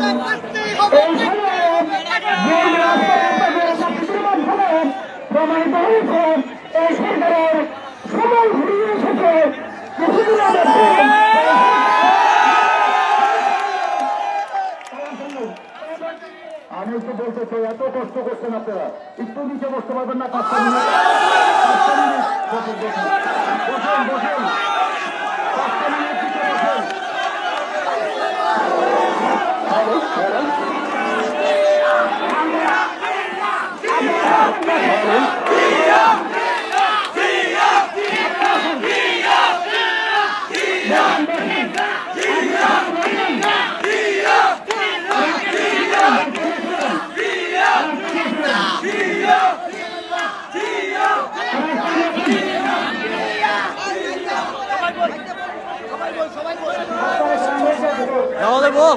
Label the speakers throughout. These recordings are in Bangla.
Speaker 1: এই প্রমাণিত হয়েছে এই সরকারের সময় ঘুরিয়ে এসেছে আমি একটু বলতে চাই এত কষ্ট করছেন আপনারা একটু নিচে বসতে পারবেন না পাঁচটা মিনিট বসেন বসেন বসেন হ্যালো, হ্যালো।
Speaker 2: আমাদের বল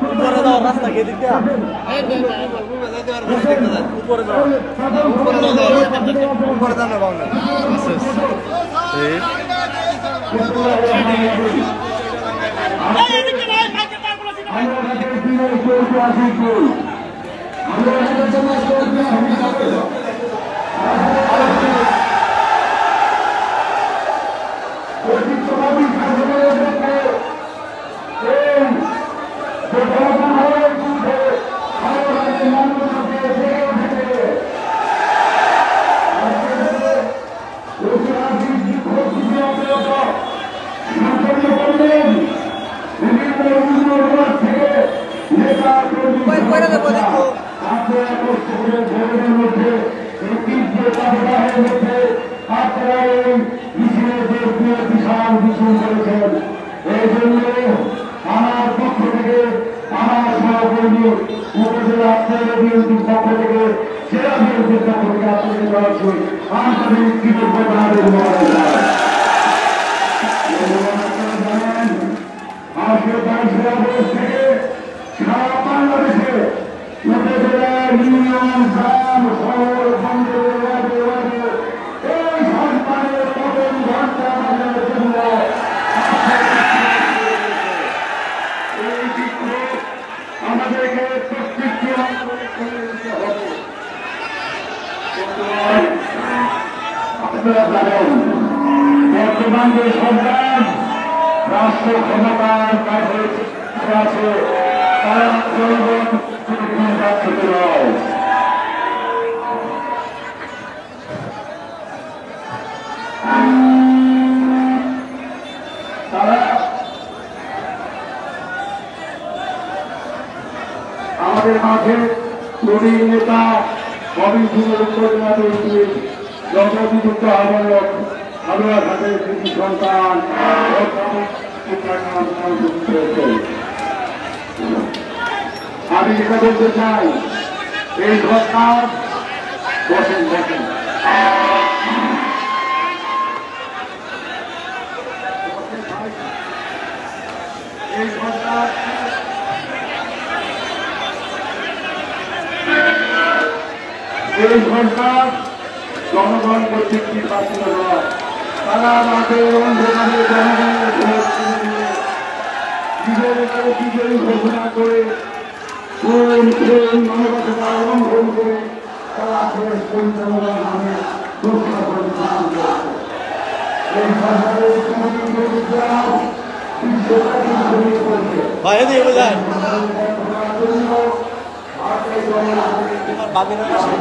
Speaker 2: উপরে দাও রাস্তা কে দিক উপরে দাও। উপরে দাও না বাংলা
Speaker 1: এই জন্য আমার পক্ষ থেকে আমার সহকর্মী উপজেলা বিএনপির পক্ষ থেকে জেলা বিএনপির পক্ষ থেকে জানাচ্ছি আন্তরিক কৃতজ্ঞতা জানেন আজকে বাইশে আগস্ট থেকে সারা বাংলাদেশে উপজেলা ইউনিয়ন গ্রাম শহর বন্দর ওয়ার্ডে ওয়ার্ডে এই সরকারের পতন ঘণ্টা বাজানোর জন্য এই বিক্ষোভ আমাদেরকে প্রত্যেকটি আন্দোলন করে দিতে হবে আপনারা জানেন বর্তমান যে সরকার রাষ্ট্র ক্ষমতার কাছে আছে তারা জনগণ নির্বাচিত নয় তারা আমাদের মাঝে প্রবীণ নেতা কৃষি সন্তান আমি এটা বলতে চাই। এই সরকার বসেন বসেন। এই সরকার এই সরকার জনগণ কর্তৃক নির্বাচিত নয় তারা রাতে জনগণের ঘোষণা করে কোন কোন মানবতা লঙ্ঘন করে তারা দেশ পরিচালনার নামে রক্ষা করে এই সরকারের কমিটির বিরুদ্ধে বিশ্বব্যাপী ছড়িয়ে পড়ছে
Speaker 2: ভাই, এদিকে বোঝায়
Speaker 1: ভারতের জনগণের
Speaker 2: তোমার আসে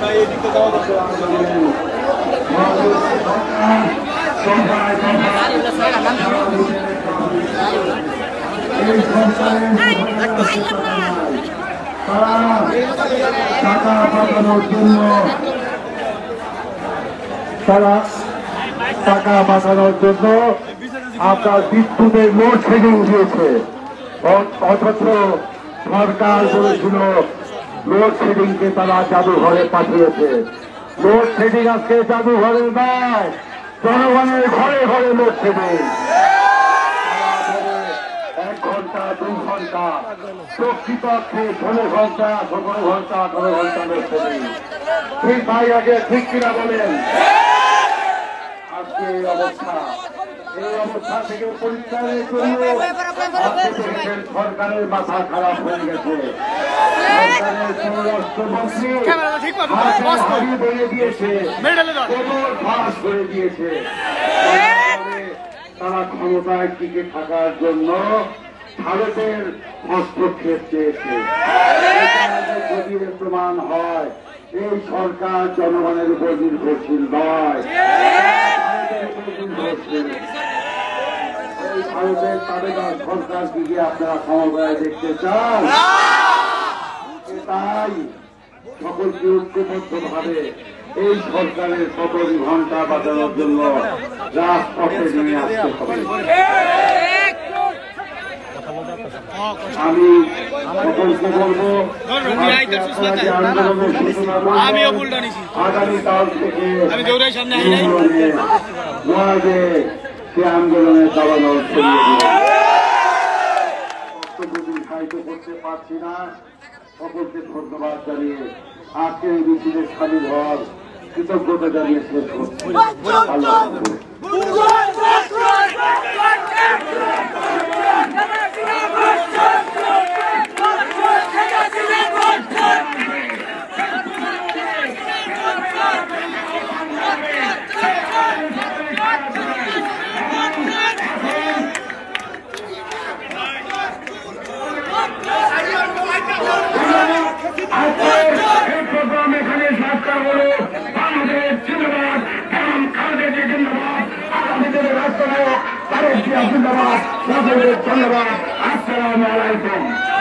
Speaker 2: ভাই এদিকে যাওয়া দরকার
Speaker 1: টাকা পাঠানোর জন্য তারা টাকা পাঠানোর জন্য আপনার বিদ্যুতের লোডশেডিং দিয়েছে অ- অথচ সরকার বলেছিল, লোডশেডিংকে তারা জাদুঘরে পাঠিয়েছে। লোডশেডিং আজকে জাদুঘরের নয় জনগণের ঘরে ঘরে লোডশেডিং এক ঘণ্টা, দু ঘণ্টা, প্রকৃতপক্ষে ষোলো ঘণ্টা, সতেরো ঘণ্টা, আঠারো ঘণ্টা ঠিক ভাই আগে ঠিক কিনা বলেন। আজকে এই অবস্থা। এই অবস্থা থেকে পরিত্রাণের জন্য সরকারের মাথা খারাপ হয়ে গেছে। সরকারের পররাষ্ট্রমন্ত্রী হাতে দিয়েছে ফাঁস করে দিয়েছে তারা ক্ষমতায় টিকে থাকার জন্য ভারতের হস্তক্ষেপ চেয়েছে যদি প্রমাণ হয়। এই সরকার জনগণের উপর নির্ভরশীল নয়। নির্ভরশীল। এই ভারতের তাবেদার সরকার দিকে আপনারা ক্ষমতায় দেখতে চান। তাই সকলকে ঐক্যবদ্ধ ভাবে এই সরকারের সতেরো ঘণ্টা বাঁচানোর জন্য রাজপথে নেমে আসতে হবে। আমি সকলকে বলব
Speaker 2: আমিও
Speaker 1: আগামীকাল থেকে সে আন্দোলনের দাবানো দিবেন করতে পারছি না। সকলকে ধন্যবাদ জানিয়ে আজকে এই মিছিলে সামিল হওয়ার কৃতজ্ঞতা জানিয়ে শেষ করছি।
Speaker 2: Jason.